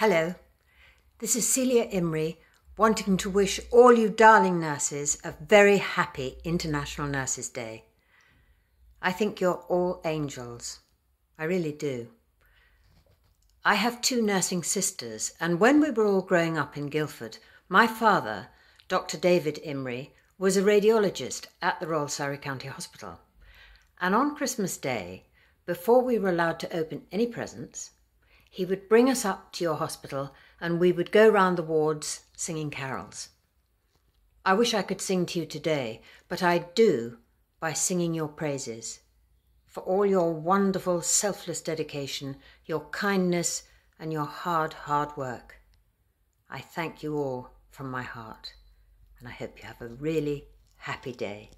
Hello, this is Celia Imrie wanting to wish all you darling nurses a very happy International Nurses Day. I think you're all angels. I really do. I have two nursing sisters, and when we were all growing up in Guildford, my father, Dr. David Imrie, was a radiologist at the Royal Surrey County Hospital. And on Christmas Day, before we were allowed to open any presents, he would bring us up to your hospital and we would go round the wards singing carols. I wish I could sing to you today, but I do by singing your praises for all your wonderful, selfless dedication, your kindness, and your hard, hard work. I thank you all from my heart, and I hope you have a really happy day.